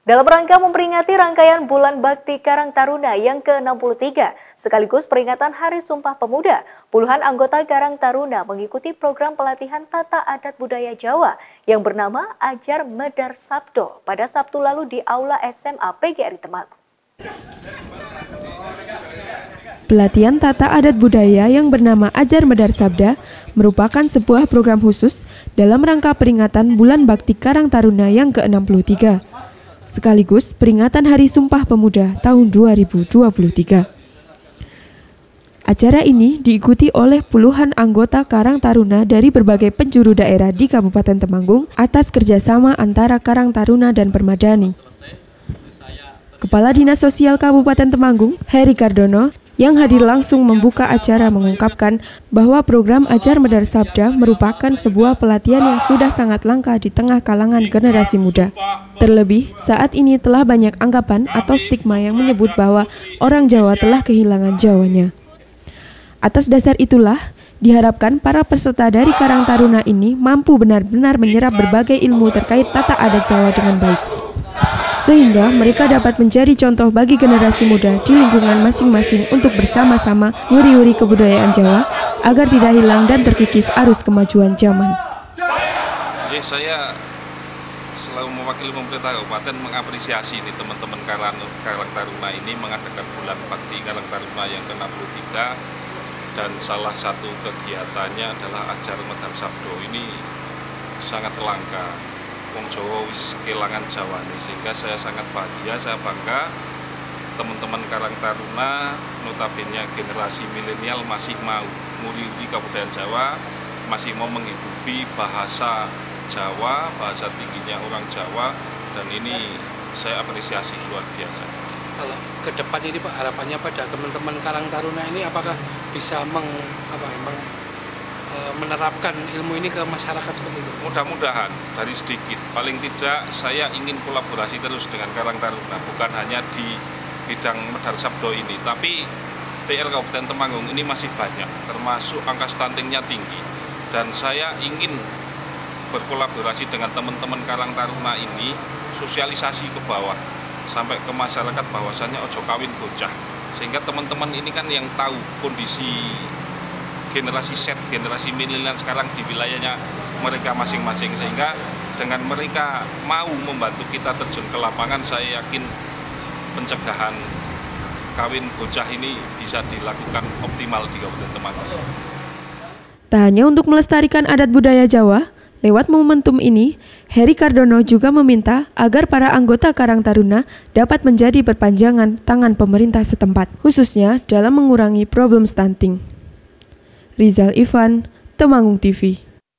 Dalam rangka memperingati rangkaian Bulan Bakti Karang Taruna yang ke-63, sekaligus peringatan Hari Sumpah Pemuda, puluhan anggota Karang Taruna mengikuti program pelatihan tata adat budaya Jawa yang bernama Ajar Medar Sabdo pada Sabtu lalu di Aula SMA PGRI Temanggung. Pelatihan tata adat budaya yang bernama Ajar Medar Sabda merupakan sebuah program khusus dalam rangka peringatan Bulan Bakti Karang Taruna yang ke-63, sekaligus peringatan Hari Sumpah Pemuda tahun 2023. Acara ini diikuti oleh puluhan anggota Karang Taruna dari berbagai penjuru daerah di Kabupaten Temanggung atas kerjasama antara Karang Taruna dan Permadani. Kepala Dinas Sosial Kabupaten Temanggung, Heri Kardono, yang hadir langsung membuka acara mengungkapkan bahwa program Ajar Medar Sabda merupakan sebuah pelatihan yang sudah sangat langka di tengah kalangan generasi muda. Terlebih, saat ini telah banyak anggapan atau stigma yang menyebut bahwa orang Jawa telah kehilangan Jawanya. Atas dasar itulah, diharapkan para peserta dari Karang Taruna ini mampu benar-benar menyerap berbagai ilmu terkait tata adat Jawa dengan baik sehingga mereka dapat menjadi contoh bagi generasi muda di lingkungan masing-masing untuk bersama-sama nguri-nguri kebudayaan Jawa agar tidak hilang dan terkikis arus kemajuan zaman. Jadi saya selalu mewakili pemerintah kabupaten mengapresiasi ini teman-teman Karang, Karang Taruna ini mengadakan bulan bakti Karang Taruna yang ke-63. Dan salah satu kegiatannya adalah ajar medal sabdo. Ini sangat langka wong Jawa wis kelangan Jawa nih sehingga saya sangat bahagia saya bangga teman-teman Karang Taruna notabene generasi milenial masih mau di kebudayaan Jawa masih mau menghidupi bahasa Jawa bahasa tingginya orang Jawa dan ini saya apresiasi luar biasa. Kalau ke depan ini Pak harapannya pada teman-teman Karang Taruna ini apakah bisa meng, apa, meng, menerapkan ilmu ini ke masyarakat seperti itu? Mudah-mudahan dari sedikit, paling tidak saya ingin kolaborasi terus dengan Karang Taruna, bukan hanya di bidang medar sabdo ini, tapi PL Kabupaten Temanggung ini masih banyak, termasuk angka stuntingnya tinggi. Dan saya ingin berkolaborasi dengan teman-teman Karang Taruna ini, sosialisasi ke bawah, sampai ke masyarakat bahwasannya ojo kawin bocah. Sehingga teman-teman ini kan yang tahu kondisi generasi Z, generasi milenial sekarang di wilayahnya mereka masing-masing sehingga dengan mereka mau membantu kita terjun ke lapangan saya yakin pencegahan kawin bocah ini bisa dilakukan optimal di Kabupaten Temanggung. Tak hanya untuk melestarikan adat budaya Jawa, lewat momentum ini, Heri Kardono juga meminta agar para anggota Karang Taruna dapat menjadi perpanjangan tangan pemerintah setempat, khususnya dalam mengurangi problem stunting. Rizal Ivan, Temanggung TV.